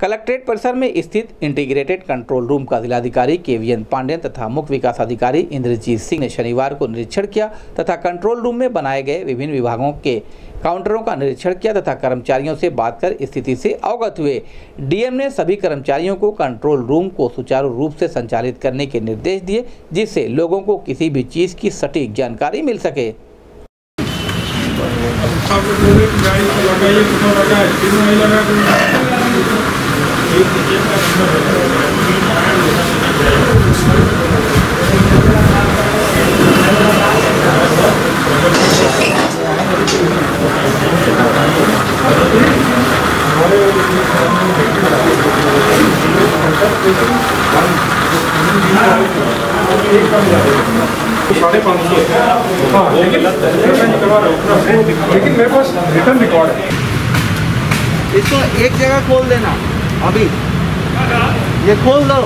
Collectorate परिसर में स्थित इंटीग्रेटेड कंट्रोल रूम का जिलाधिकारी के वी एन पांडेन तथा मुख्य विकास अधिकारी इंद्रजीत सिंह ने शनिवार को निरीक्षण किया तथा कंट्रोल रूम में बनाए गए विभिन्न विभागों के काउंटरों का निरीक्षण किया तथा कर्मचारियों से बात कर स्थिति से अवगत हुए। डीएम ने सभी कर्मचारियों को कंट्रोल रूम को सुचारू रूप से संचालित करने के निर्देश दिए, जिससे लोगों को किसी भी चीज़ की सटीक जानकारी मिल सके लगा है तीनों नहीं लगा हाँ लेकिन मेरे पास रिटर्न रिकॉर्ड है। इसको एक जगह खोल देना। अभी। ये खोल दो।